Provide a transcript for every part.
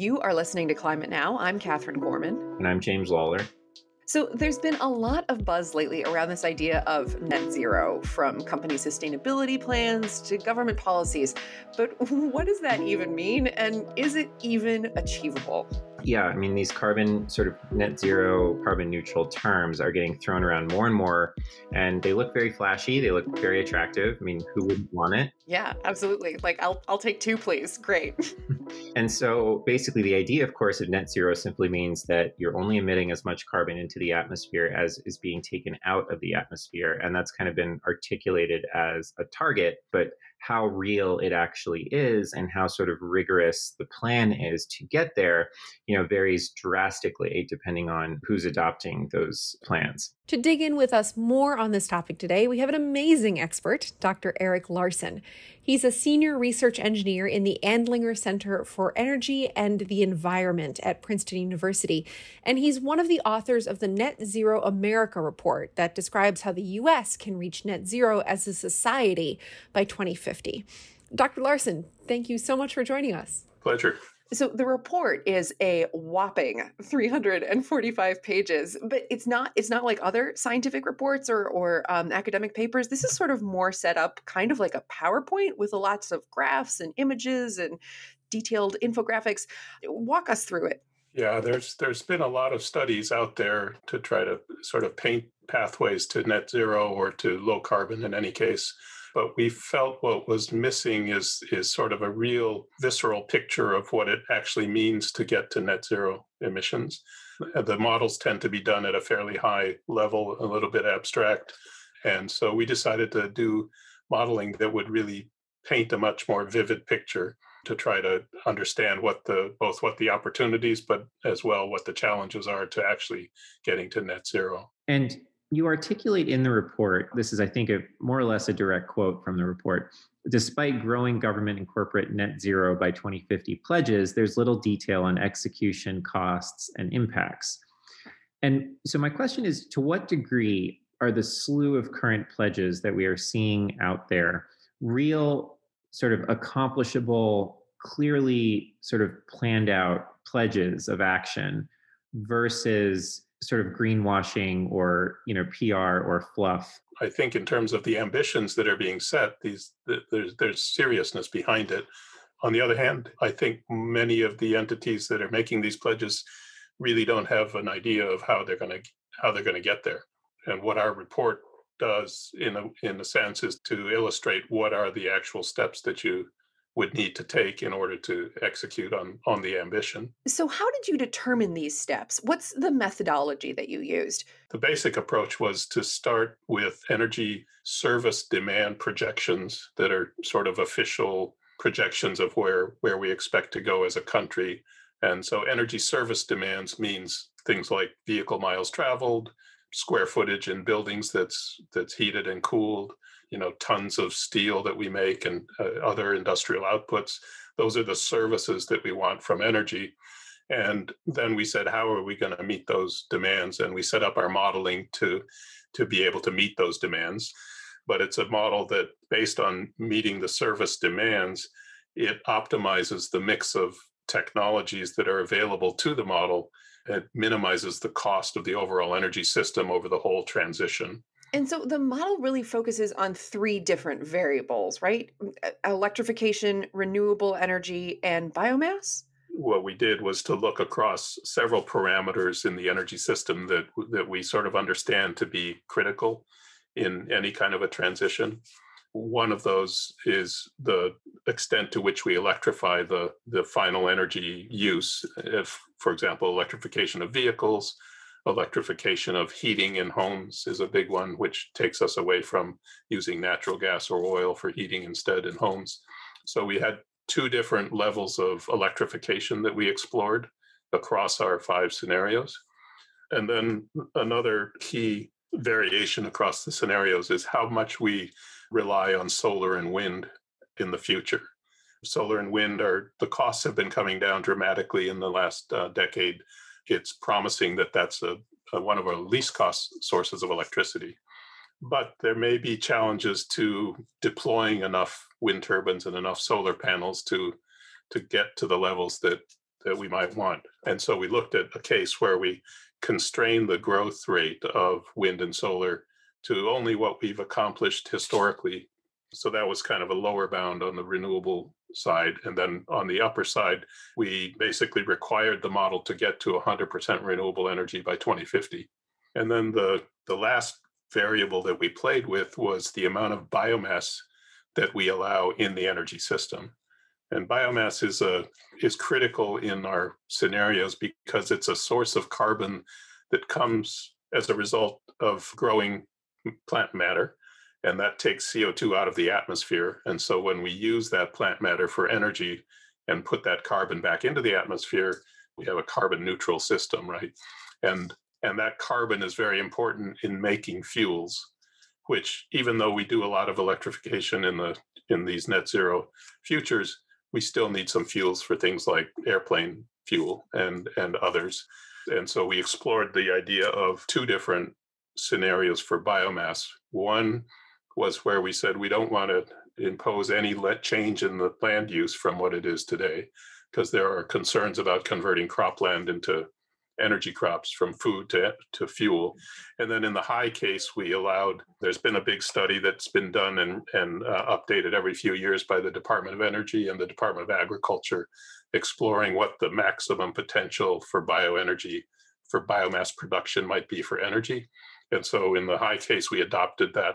You are listening to Climate Now. I'm Katherine Gorman. And I'm James Lawler. So, there's been a lot of buzz lately around this idea of net zero, from company sustainability plans to government policies. But what does that even mean? And is it even achievable? Yeah, I mean, these carbon sort of net zero, carbon neutral terms are getting thrown around more and more, and they look very flashy. They look very attractive. I mean, who wouldn't want it? Yeah, absolutely. Like, I'll, I'll take two, please. Great. and so basically, the idea, of course, of net zero simply means that you're only emitting as much carbon into the atmosphere as is being taken out of the atmosphere. And that's kind of been articulated as a target. But how real it actually is and how sort of rigorous the plan is to get there, you know, varies drastically depending on who's adopting those plans. To dig in with us more on this topic today, we have an amazing expert, Dr. Eric Larson. He's a senior research engineer in the Andlinger Center for Energy and the Environment at Princeton University, and he's one of the authors of the Net Zero America report that describes how the U.S. can reach net zero as a society by 2050. Dr. Larson, thank you so much for joining us. Pleasure. So the report is a whopping 345 pages, but it's not it's not like other scientific reports or or um, academic papers. This is sort of more set up kind of like a PowerPoint with lots of graphs and images and detailed infographics. Walk us through it. Yeah, there's there's been a lot of studies out there to try to sort of paint pathways to net zero or to low carbon in any case but we felt what was missing is is sort of a real visceral picture of what it actually means to get to net zero emissions. Uh, the models tend to be done at a fairly high level, a little bit abstract, and so we decided to do modeling that would really paint a much more vivid picture to try to understand what the both what the opportunities but as well what the challenges are to actually getting to net zero and you articulate in the report this is i think a more or less a direct quote from the report despite growing government and corporate net zero by 2050 pledges there's little detail on execution costs and impacts. And so my question is to what degree are the slew of current pledges that we are seeing out there real sort of accomplishable clearly sort of planned out pledges of action versus sort of greenwashing or you know PR or fluff? I think in terms of the ambitions that are being set, these there's there's seriousness behind it. On the other hand, I think many of the entities that are making these pledges really don't have an idea of how they're going to how they're going to get there. And what our report does in a in a sense is to illustrate what are the actual steps that you would need to take in order to execute on on the ambition. So how did you determine these steps? What's the methodology that you used? The basic approach was to start with energy service demand projections that are sort of official projections of where where we expect to go as a country. And so energy service demands means things like vehicle miles traveled, square footage in buildings that's that's heated and cooled, you know tons of steel that we make and uh, other industrial outputs. Those are the services that we want from energy. And then we said how are we going to meet those demands? And we set up our modeling to to be able to meet those demands. But it's a model that based on meeting the service demands it optimizes the mix of technologies that are available to the model. It minimizes the cost of the overall energy system over the whole transition and so the model really focuses on three different variables, right? Electrification, renewable energy, and biomass? What we did was to look across several parameters in the energy system that that we sort of understand to be critical in any kind of a transition. One of those is the extent to which we electrify the, the final energy use. If, for example, electrification of vehicles, electrification of heating in homes is a big one, which takes us away from using natural gas or oil for heating instead in homes. So we had two different levels of electrification that we explored across our five scenarios. And then another key variation across the scenarios is how much we rely on solar and wind in the future. Solar and wind are the costs have been coming down dramatically in the last uh, decade it's promising that that's a, a, one of our least cost sources of electricity. But there may be challenges to deploying enough wind turbines and enough solar panels to to get to the levels that that we might want. And so we looked at a case where we constrain the growth rate of wind and solar to only what we've accomplished historically. So that was kind of a lower bound on the renewable side. And then on the upper side, we basically required the model to get to 100% renewable energy by 2050. And then the, the last variable that we played with was the amount of biomass that we allow in the energy system. And biomass is a is critical in our scenarios because it's a source of carbon that comes as a result of growing plant matter and that takes CO2 out of the atmosphere. And so when we use that plant matter for energy and put that carbon back into the atmosphere, we have a carbon neutral system, right? And and that carbon is very important in making fuels, which even though we do a lot of electrification in the in these net zero futures, we still need some fuels for things like airplane fuel and and others. And so we explored the idea of two different scenarios for biomass. One was where we said we don't want to impose any let change in the land use from what it is today, because there are concerns about converting cropland into energy crops from food to, to fuel. And then in the high case, we allowed, there's been a big study that's been done and, and uh, updated every few years by the Department of Energy and the Department of Agriculture, exploring what the maximum potential for bioenergy, for biomass production might be for energy. And so in the high case, we adopted that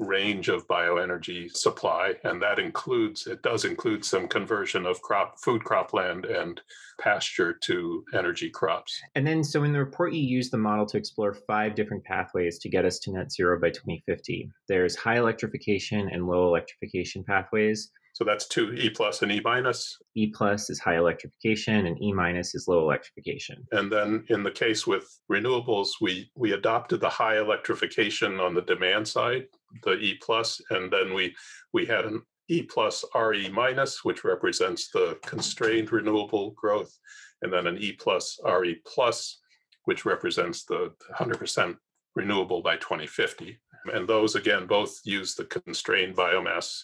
range of bioenergy supply, and that includes it does include some conversion of crop food cropland and pasture to energy crops. And then, so in the report, you use the model to explore five different pathways to get us to net zero by 2050. There's high electrification and low electrification pathways. So that's two E plus and E minus. E plus is high electrification and E minus is low electrification. And then in the case with renewables, we we adopted the high electrification on the demand side, the E plus, and then we we had an E plus RE minus, which represents the constrained renewable growth, and then an E plus RE plus, which represents the 100% renewable by 2050. And those again both use the constrained biomass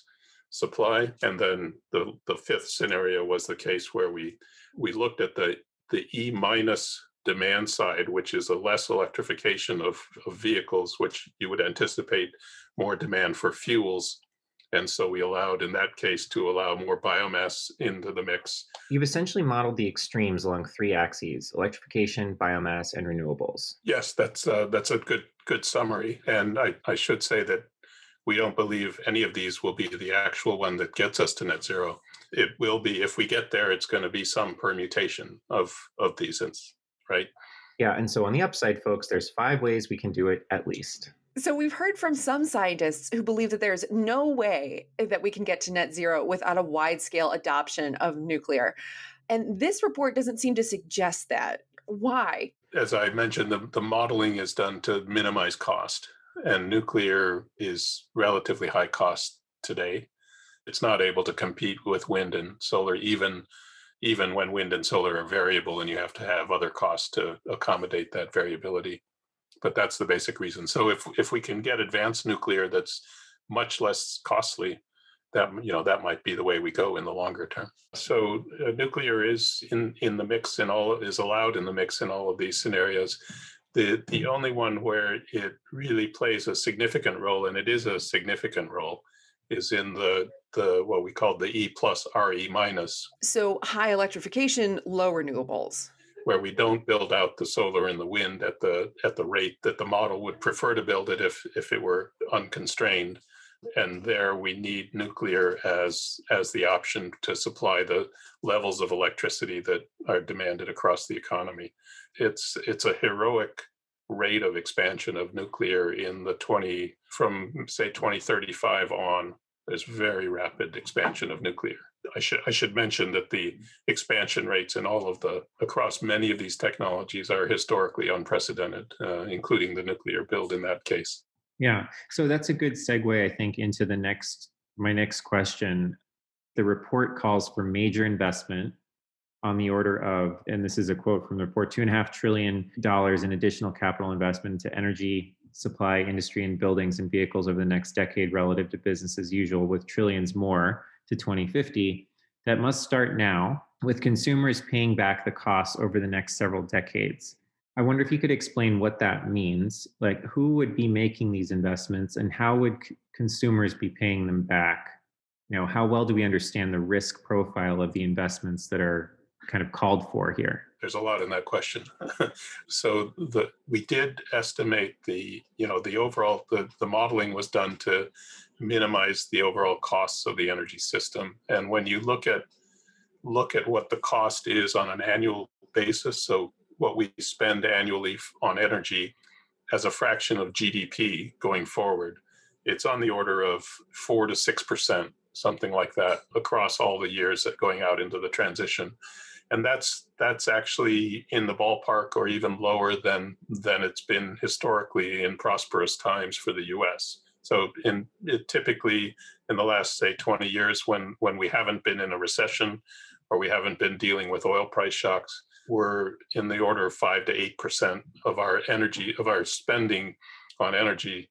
supply. And then the, the fifth scenario was the case where we we looked at the the E minus demand side, which is a less electrification of, of vehicles, which you would anticipate more demand for fuels. And so we allowed, in that case, to allow more biomass into the mix. You've essentially modeled the extremes along three axes: electrification, biomass, and renewables. Yes, that's uh, that's a good good summary. And I, I should say that we don't believe any of these will be the actual one that gets us to net zero. It will be if we get there, it's going to be some permutation of of these, right? Yeah, and so on the upside, folks, there's five ways we can do it at least. So we've heard from some scientists who believe that there's no way that we can get to net zero without a wide scale adoption of nuclear. And this report doesn't seem to suggest that. Why? As I mentioned, the, the modeling is done to minimize cost and nuclear is relatively high cost today. It's not able to compete with wind and solar, even even when wind and solar are variable, and you have to have other costs to accommodate that variability. But that's the basic reason. So if if we can get advanced nuclear that's much less costly, that you know that might be the way we go in the longer term. So uh, nuclear is in in the mix and all is allowed in the mix in all of these scenarios. The, the only one where it really plays a significant role, and it is a significant role, is in the the what we call the E plus RE minus. So high electrification, low renewables. Where we don't build out the solar and the wind at the at the rate that the model would prefer to build it if if it were unconstrained. And there we need nuclear as as the option to supply the levels of electricity that are demanded across the economy. It's it's a heroic rate of expansion of nuclear in the 20 from say 2035 on there's very rapid expansion of nuclear. I should i should mention that the expansion rates in all of the across many of these technologies are historically unprecedented uh, including the nuclear build in that case yeah so that's a good segue i think into the next my next question the report calls for major investment on the order of, and this is a quote from the report, two and a half trillion dollars in additional capital investment into energy supply, industry, and buildings and vehicles over the next decade relative to business as usual, with trillions more to 2050. That must start now with consumers paying back the costs over the next several decades. I wonder if you could explain what that means. Like, who would be making these investments and how would c- consumers be paying them back? You know, how well do we understand the risk profile of the investments that are kind of called for here? There's a lot in that question. so the we did estimate the you know the overall the the modeling was done to minimize the overall costs of the energy system. And when you look at look at what the cost is on an annual basis, so what we spend annually on energy as a fraction of GDP going forward, it's on the order of four to six percent, something like that, across all the years that going out into the transition. And that's that's actually in the ballpark or even lower than than it's been historically in prosperous times for the US. So in it typically in the last say 20 years when when we haven't been in a recession or we haven't been dealing with oil price shocks, we're in the order of five to eight percent of our energy of our spending on energy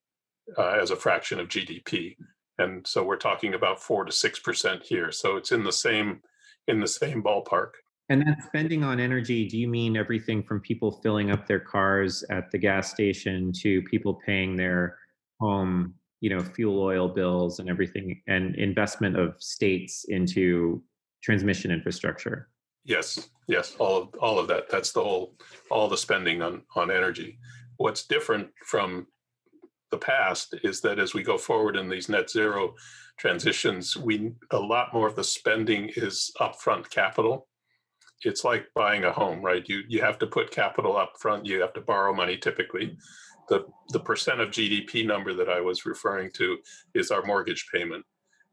uh, as a fraction of GDP, and so we're talking about four to six percent here. So it's in the same in the same ballpark. And that spending on energy, do you mean everything from people filling up their cars at the gas station to people paying their home, you know, fuel oil bills and everything, and investment of states into transmission infrastructure? Yes, yes, all of all of that. That's the whole all the spending on on energy. What's different from the past is that as we go forward in these net zero transitions, we a lot more of the spending is upfront capital. It's like buying a home, right? You you have to put capital up front. You have to borrow money typically. The the percent of GDP number that I was referring to is our mortgage payment,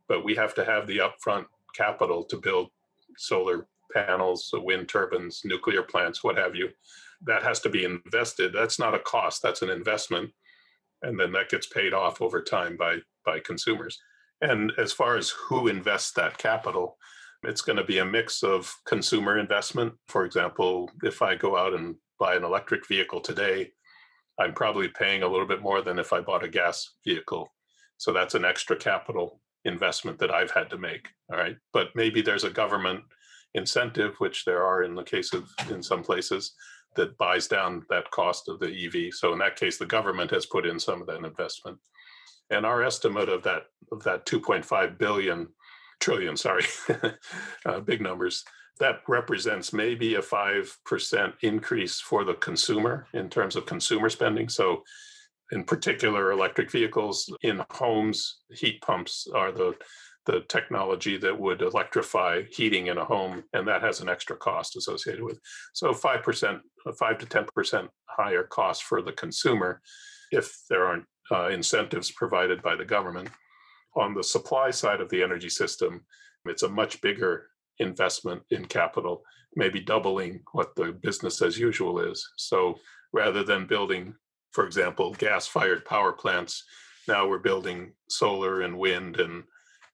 but we have to have the upfront capital to build solar panels, wind turbines, nuclear plants, what have you. That has to be invested. That's not a cost, that's an investment. And then that gets paid off over time by, by consumers. And as far as who invests that capital, it's going to be a mix of consumer investment. For example, if I go out and buy an electric vehicle today, I'm probably paying a little bit more than if I bought a gas vehicle. So that's an extra capital investment that I've had to make. All right. But maybe there's a government incentive, which there are in the case of in some places, that buys down that cost of the EV. So in that case, the government has put in some of that investment. And our estimate of that of that 2.5 billion trillion, sorry, uh, big numbers, that represents maybe a 5% increase for the consumer in terms of consumer spending. So in particular electric vehicles in homes heat pumps are the the technology that would electrify heating in a home, and that has an extra cost associated with. So five percent, five to ten percent higher cost for the consumer if there aren't uh, incentives provided by the government. On the supply side of the energy system, it's a much bigger investment in capital, maybe doubling what the business as usual is. So rather than building, for example, gas-fired power plants, now we're building solar and wind and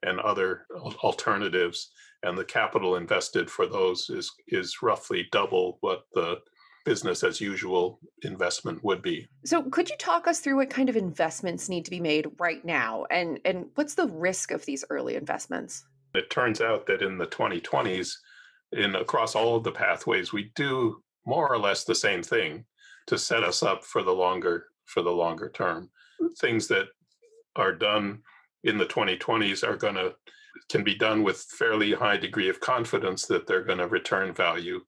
and other alternatives and the capital invested for those is is roughly double what the business as usual investment would be. So could you talk us through what kind of investments need to be made right now and and what's the risk of these early investments? It turns out that in the 2020s in across all of the pathways we do more or less the same thing to set us up for the longer for the longer term. Mm. Things that are done in the 2020s are going to can be done with fairly high degree of confidence that they're going to return value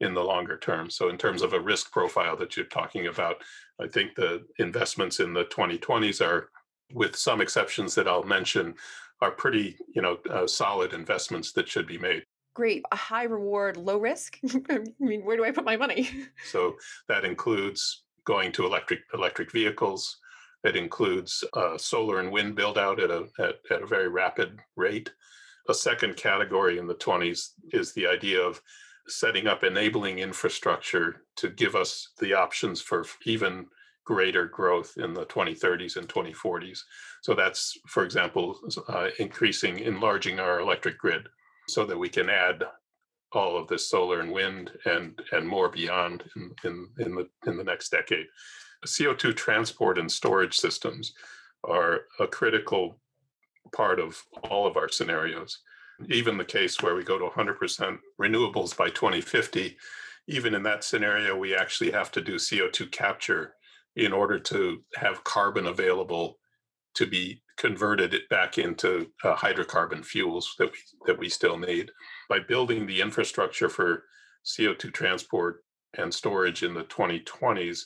in the longer term. So in terms of a risk profile that you're talking about, I think the investments in the 2020s are, with some exceptions that I'll mention, are pretty you know uh, solid investments that should be made. Great, a high reward, low risk. I mean, where do I put my money? so that includes going to electric electric vehicles, it includes uh, solar and wind build out at a, at, at a very rapid rate. A second category in the 20s is the idea of setting up enabling infrastructure to give us the options for even greater growth in the 2030s and 2040s. So that's, for example, uh, increasing, enlarging our electric grid so that we can add all of this solar and wind and and more beyond in in, in the in the next decade. CO2 transport and storage systems are a critical part of all of our scenarios. Even the case where we go to 100% renewables by 2050, even in that scenario, we actually have to do CO2 capture in order to have carbon available to be converted back into uh, hydrocarbon fuels that we that we still need by building the infrastructure for CO2 transport and storage in the 2020s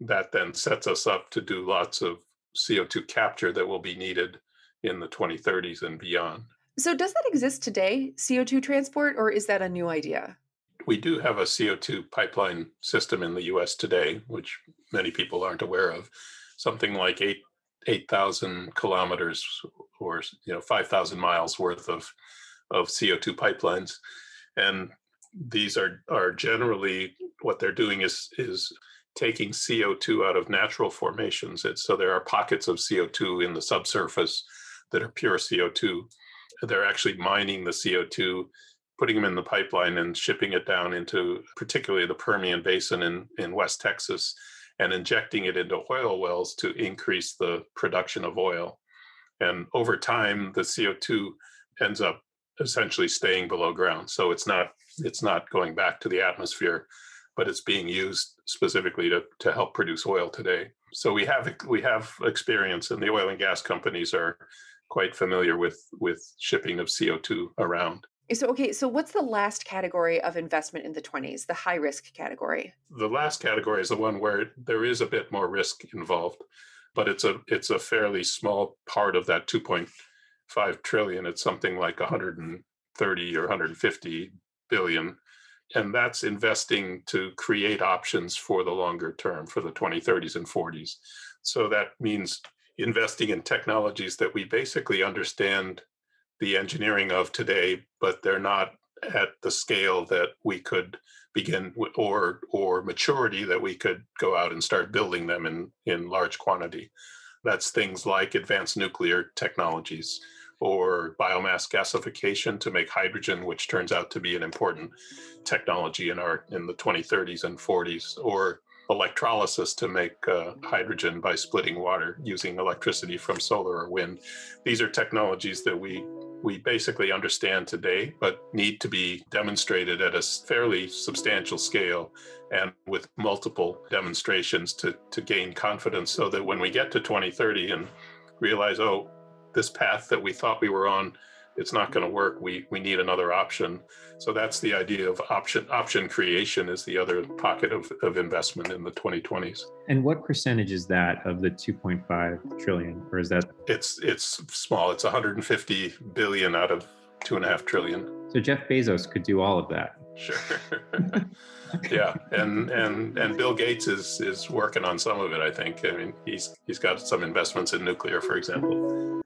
that then sets us up to do lots of CO2 capture that will be needed in the 2030s and beyond. So does that exist today, CO2 transport or is that a new idea? We do have a CO2 pipeline system in the US today, which many people aren't aware of. Something like 8 8,000 kilometers or you know 5,000 miles worth of of CO2 pipelines, and these are are generally what they're doing is is taking CO2 out of natural formations. It's, so there are pockets of CO2 in the subsurface that are pure CO2. They're actually mining the CO2, putting them in the pipeline and shipping it down into particularly the Permian Basin in, in West Texas and injecting it into oil wells to increase the production of oil. And over time, the CO2 ends up essentially staying below ground. So it's not it's not going back to the atmosphere, but it's being used specifically to, to help produce oil today. So we have we have experience, and the oil and gas companies are quite familiar with with shipping of CO2 around. So, okay, so what's the last category of investment in the 20s, the high risk category? The last category is the one where there is a bit more risk involved, but it's a it's a fairly small part of that 2.5 trillion. It's something like 130 or 150 billion. And that's investing to create options for the longer term, for the 2030s and 40s. So that means investing in technologies that we basically understand the engineering of today, but they're not at the scale that we could begin or or maturity that we could go out and start building them in in large quantity that's things like advanced nuclear technologies or biomass gasification to make hydrogen which turns out to be an important technology in our in the 2030s and 40s or electrolysis to make uh, hydrogen by splitting water using electricity from solar or wind. These are technologies that we we basically understand today, but need to be demonstrated at a fairly substantial scale and with multiple demonstrations to, to gain confidence so that when we get to 2030 and realize, oh, this path that we thought we were on it's not going to mm-hmm. work. We we need another option. So that's the idea of option option creation is the other pocket of, of investment in the 2020s and what percentage is that of the 2.5 trillion or is that? It's it's small. It's 150 billion out of two and a half trillion. So jeff bezos could do all of that. Sure. Yeah and and and bill gates is is working on some of it i think. I mean he's he's got some investments in nuclear for example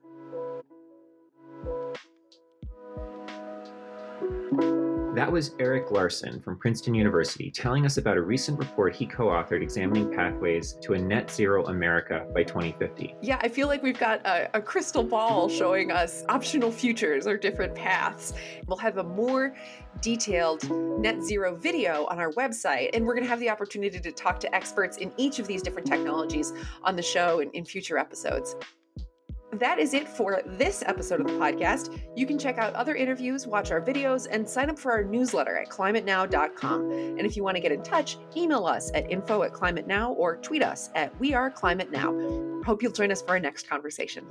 That was Eric Larson from Princeton University telling us about a recent report he co authored examining pathways to a net zero America by 2050. Yeah, I feel like we've got a, a crystal ball showing us optional futures or different paths. We'll have a more detailed net zero video on our website, and we're going to have the opportunity to talk to experts in each of these different technologies on the show in, in future episodes that is it for this episode of the podcast. You can check out other interviews, watch our videos, and sign up for our newsletter at climatenow.com. And if you want to get in touch, email us at info at climate now or tweet us at we are climate now. Hope you'll join us for our next conversation.